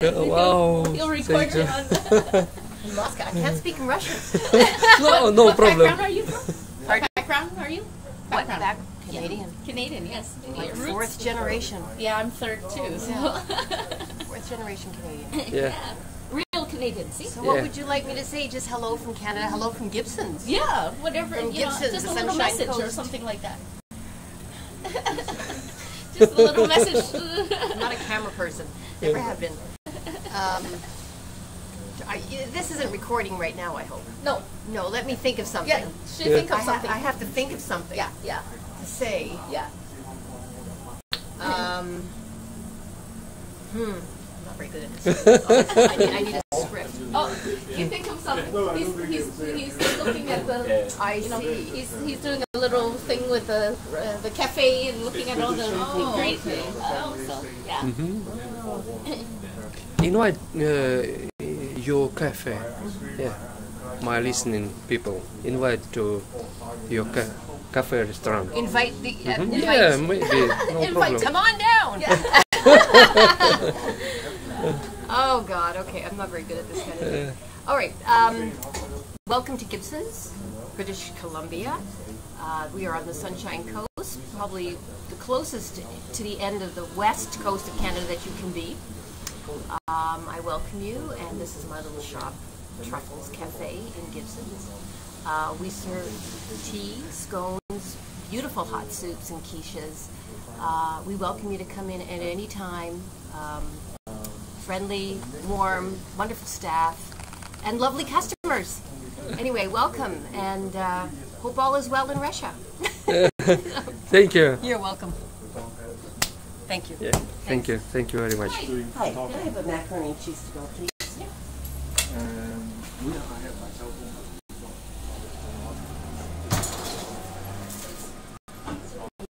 Wow. You'll record it on. In Moscow. I can't speak in Russian. No, no what problem. background are you from? What background are you? What Background. back? Canadian. Canadian, yes. Like fourth generation. Yeah, I'm third too. So. Fourth generation Canadian. Yeah. Real Canadian, see? So what Yeah. would you like me to say? Just hello from Canada, hello from Gibsons. Yeah, whatever. From you know, Gibsons, just the a little Sunshine message or something like that. just a little message. I'm not a camera person. Never have been. Um, I, this isn't recording right now, I hope. no, No, let me think of something. yeah. Should think I, of ha- something. I have to think of something Yeah, yeah, to say. yeah. Um, hmm. I'm not very good at this. I need, I need a script. Oh, you think of something. He's, he's, he's looking at the. I You know, see. he's, he's doing a little thing with the uh, the cafe and looking at all the great. Oh, so yeah. Invite uh, your cafe. Yeah. My listening people. Invite to your ca- cafe restaurant. Invite the. Uh, invite, Yeah, maybe. No Invite- problem. Come on down. oh God. Okay, I'm not very good at this kind of thing. All right. Um, welcome to Gibsons, British Columbia. Uh, we are on the Sunshine Coast, probably the closest to the end of the west coast of Canada that you can be. Um, I welcome you, and this is my little shop, Truffles Cafe in Gibsons. Uh, we serve tea, scones, beautiful hot soups and quiches. Uh, we welcome you to come in at any time. Um, friendly, warm, wonderful staff, and lovely customers. Anyway, welcome, and uh, hope all is well in Russia. Thank you. You're welcome. Thank you. Yeah. Thank you. Thank you very much. Hi, can I have a macaroni and cheese to go, please? Um,